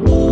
Bye.